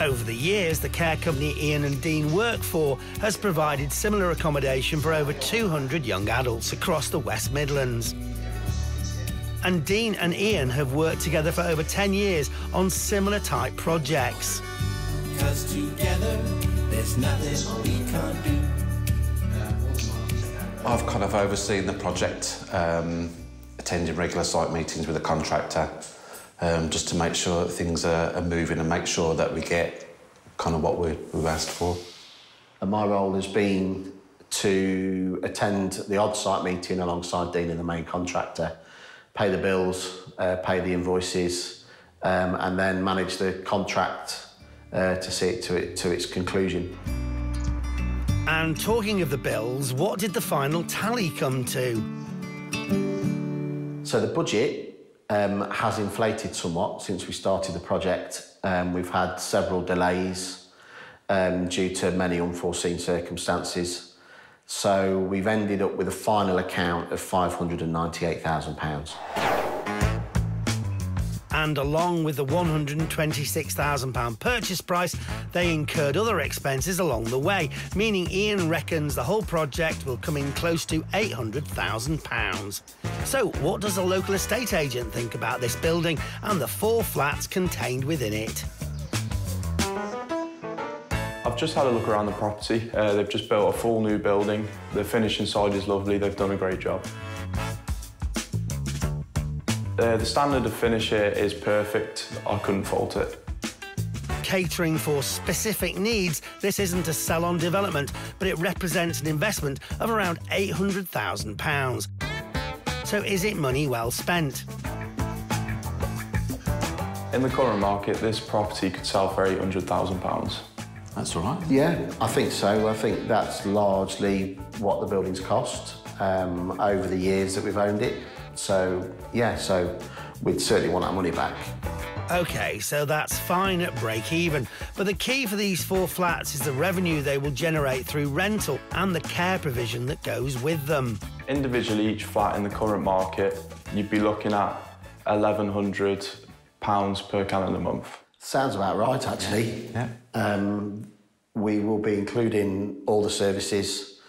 Over the years, the care company Ian and Dean work for has provided similar accommodation for over 200 young adults across the West Midlands. And Dean and Ian have worked together for over 10 years on similar type projects. Cause together, there's nothing we can't do. I've kind of overseen the project, um, attending regular site meetings with the contractor, um, just to make sure that things are, are moving and make sure that we get kind of what we, we've asked for. And my role has been to attend the odd site meeting alongside Dean and the main contractor, pay the bills, uh, pay the invoices, um, and then manage the contract uh, to see it to, it to its conclusion. And talking of the bills, what did the final tally come to? So the budget um, has inflated somewhat since we started the project. Um, we've had several delays um, due to many unforeseen circumstances. So we've ended up with a final account of £598,000. And along with the £126,000 purchase price, they incurred other expenses along the way, meaning Ian reckons the whole project will come in close to £800,000. So, what does a local estate agent think about this building and the four flats contained within it? I've just had a look around the property. Uh, they've just built a full new building. The finish inside is lovely. They've done a great job. Uh, the standard of finish here is perfect. I couldn't fault it. Catering for specific needs, this isn't a sell on development, but it represents an investment of around £800,000. So, is it money well spent? In the current market, this property could sell for £800,000. That's all right. Yeah, I think so. I think that's largely what the building's cost um, over the years that we've owned it. So, yeah, so we'd certainly want our money back. OK, so that's fine at break even. But the key for these four flats is the revenue they will generate through rental and the care provision that goes with them. Individually, each flat in the current market, you'd be looking at £1,100 per calendar month. Sounds about right, actually. Yeah. Um, we will be including all the services,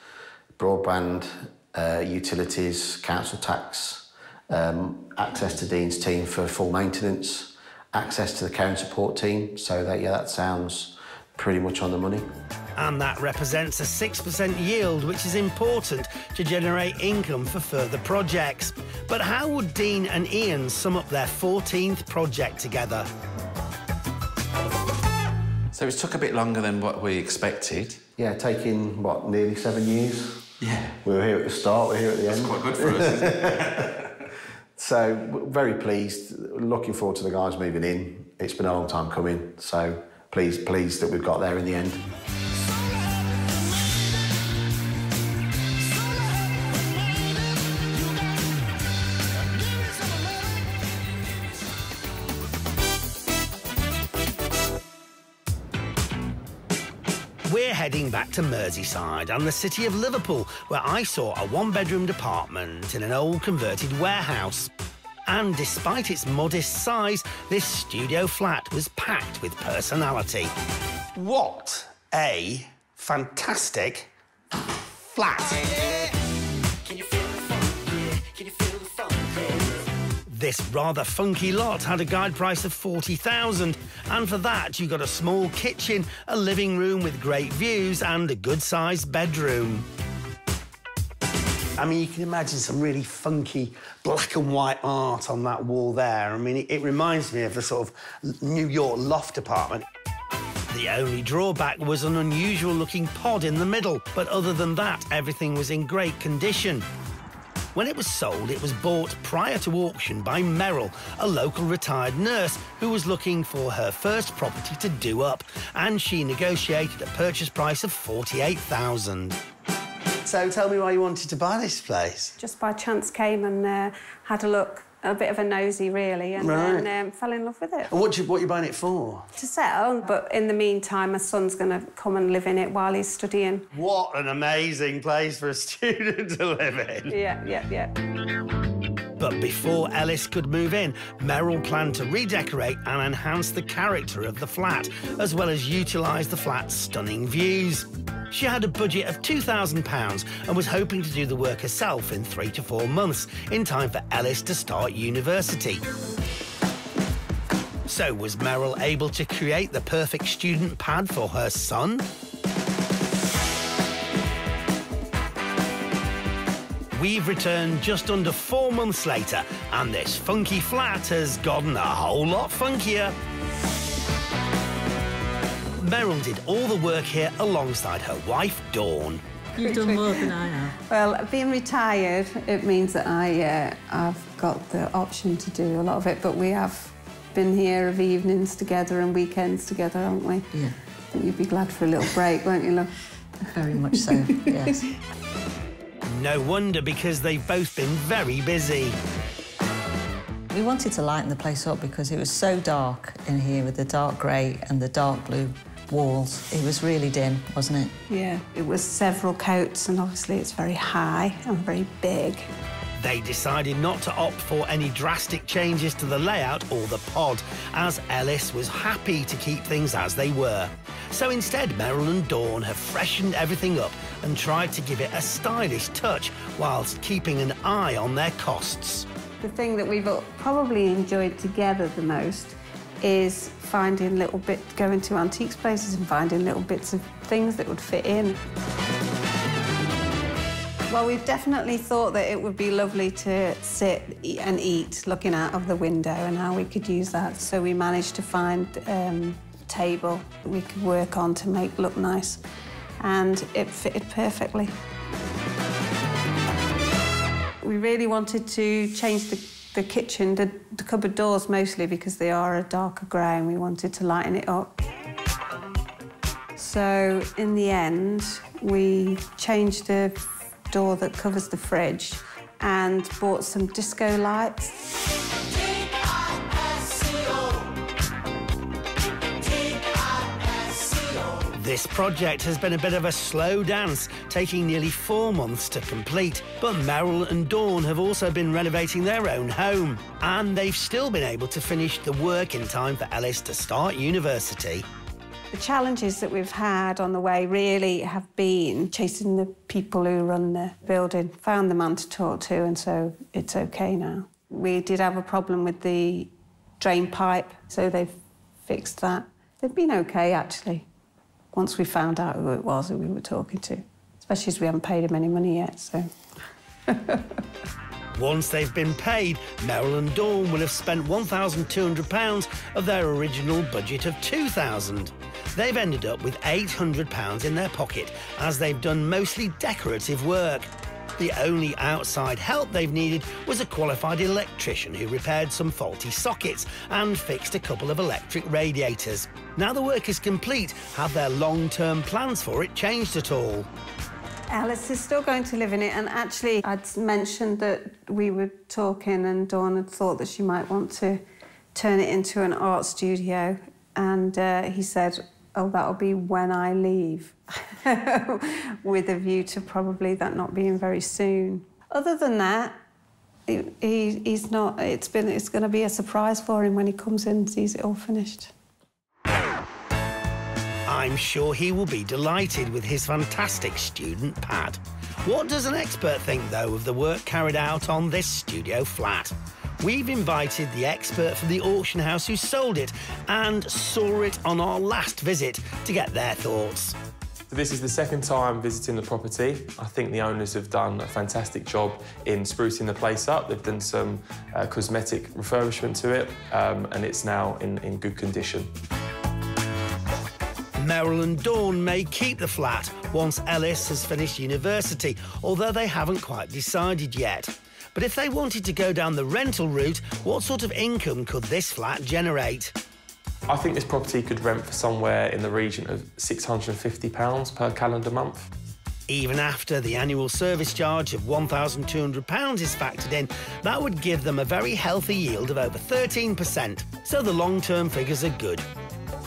broadband, uh, utilities, council tax, um, access to Dean's team for full maintenance, access to the care and support team. So that yeah, that sounds pretty much on the money. And that represents a 6% yield, which is important to generate income for further projects. But how would Dean and Ian sum up their 14th project together? So it took a bit longer than what we expected. Yeah, taking what nearly seven years. Yeah. We were here at the start. We're here at the That's end. quite good for us, isn't it? *laughs* So very pleased. Looking forward to the guys moving in. It's been a long time coming. So pleased, pleased that we've got there in the end. Back to Merseyside and the city of Liverpool, where I saw a one bedroom apartment in an old converted warehouse. And despite its modest size, this studio flat was packed with personality. What a fantastic flat! This rather funky lot had a guide price of 40,000 and for that you got a small kitchen, a living room with great views and a good-sized bedroom. I mean, you can imagine some really funky black and white art on that wall there. I mean, it, it reminds me of the sort of New York loft apartment. The only drawback was an unusual looking pod in the middle, but other than that, everything was in great condition. When it was sold, it was bought prior to auction by Merrill, a local retired nurse who was looking for her first property to do up, and she negotiated a purchase price of 48,000. So tell me why you wanted to buy this place. Just by chance came and uh, had a look, a bit of a nosy really, and Right. then um, fell in love with it. And what you, what you buying it for? To sell, but in the meantime, my son's going to come and live in it while he's studying. What an amazing place for a *laughs* student to live in. Yeah, yeah, yeah. But before Ellis could move in, Merrill planned to redecorate and enhance the character of the flat, as well as utilise the flat's stunning views. She had a budget of £2,000 and was hoping to do the work herself in three to four months, in time for Ellis to start university. So, was Merrill able to create the perfect student pad for her son? We've returned just under four months later, and this funky flat has gotten a whole lot funkier. Meryl did all the work here alongside her wife, Dawn. You've done more than I have. *laughs* Well, being retired, it means that I, uh, I've got the option to do a lot of it, but we have been here of evenings together and weekends together, haven't we? Yeah. I think you'd be glad for a little break, won't you, love? Very much so, yes. *laughs* No wonder because they've both been very busy. We wanted to lighten the place up because it was so dark in here with the dark grey and the dark blue walls. It was really dim, wasn't it? Yeah, it was several coats, and obviously it's very high and very big. They decided not to opt for any drastic changes to the layout or the pod, as Ellis was happy to keep things as they were. So instead, Merrill and Dawn have freshened everything up and tried to give it a stylish touch whilst keeping an eye on their costs. The thing that we've probably enjoyed together the most is finding little bit, going to antiques places and finding little bits of things that would fit in. Well, we've definitely thought that it would be lovely to sit and eat looking out of the window and how we could use that. So we managed to find um, a table that we could work on to make look nice, and it fitted perfectly. We really wanted to change the, the kitchen, the, the cupboard doors mostly because they are a darker grey and we wanted to lighten it up. So in the end, we changed the door that covers the fridge and bought some disco lights. This project has been a bit of a slow dance, taking nearly four months to complete. But Merrill and Dawn have also been renovating their own home, and they've still been able to finish the work in time for Ellis to start university. The challenges that we've had on the way really have been chasing the people who run the building. Found the man to talk to, and so it's okay now. We did have a problem with the drain pipe, so they've fixed that. They've been okay, actually, once we found out who it was who we were talking to, especially as we haven't paid him any money yet, so. *laughs* Once they've been paid, Merrill and Dawn will have spent £1,200 of their original budget of £2,000. They've ended up with £800 in their pocket as they've done mostly decorative work. The only outside help they've needed was a qualified electrician who repaired some faulty sockets and fixed a couple of electric radiators. Now the work is complete, have their long-term plans for it changed at all? Ellis is still going to live in it, and actually, I'd mentioned that we were talking, and Dawn had thought that she might want to turn it into an art studio. And uh, he said, Oh, that'll be when I leave, *laughs* with a view to probably that not being very soon. Other than that, he, he, he's not, it's, been, it's going to be a surprise for him when he comes in and sees it all finished. I'm sure he will be delighted with his fantastic student pad. What does an expert think, though, of the work carried out on this studio flat? We've invited the expert from the auction house who sold it and saw it on our last visit to get their thoughts. This is the second time visiting the property. I think the owners have done a fantastic job in sprucing the place up. They've done some uh, cosmetic refurbishment to it, um, and it's now in, in good condition. Merrill and Dawn may keep the flat once Ellis has finished university, although they haven't quite decided yet. But if they wanted to go down the rental route, what sort of income could this flat generate? I think this property could rent for somewhere in the region of £650 per calendar month. Even after the annual service charge of £1,200 is factored in, that would give them a very healthy yield of over 13%. So the long term figures are good.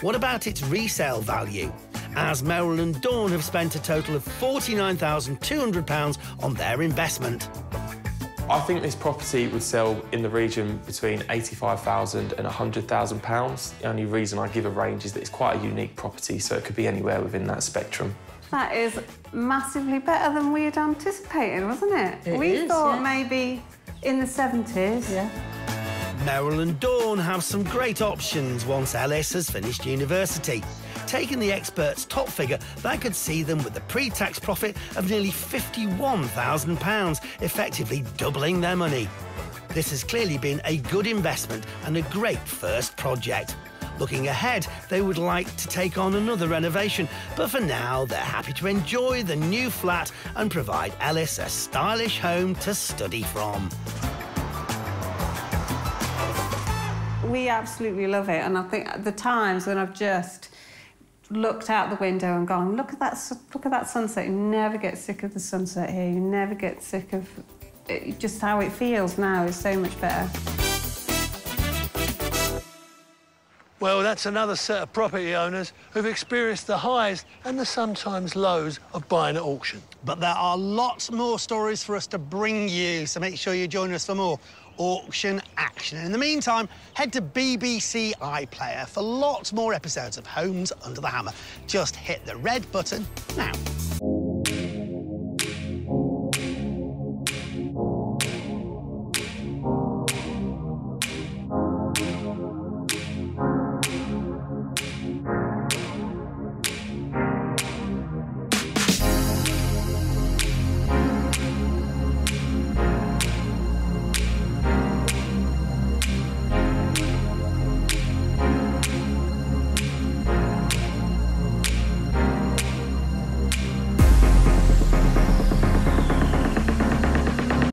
What about its resale value? As Merrill and Dawn have spent a total of £49,200 on their investment. I think this property would sell in the region between £85,000 and £100,000. The only reason I give a range is that it's quite a unique property, so it could be anywhere within that spectrum. That is massively better than we had anticipated, wasn't it? It we is, thought yeah. maybe in the 70s. Yeah. Merrill and Dawn have some great options once Ellis has finished university. Taking the expert's top figure, that could see them with a pre-tax profit of nearly £51,000, effectively doubling their money. This has clearly been a good investment and a great first project. Looking ahead, they would like to take on another renovation, but for now, they're happy to enjoy the new flat and provide Ellis a stylish home to study from. We absolutely love it, and I think at the times when I've just looked out the window and gone, look at that, look at that sunset. You never get sick of the sunset here. You never get sick of it, just how it feels now is so much better. Well, that's another set of property owners who've experienced the highs and the sometimes lows of buying at auction. But there are lots more stories for us to bring you, so make sure you join us for more auction action. And in the meantime, head to BBC iPlayer for lots more episodes of Homes Under the Hammer. Just hit the red button now.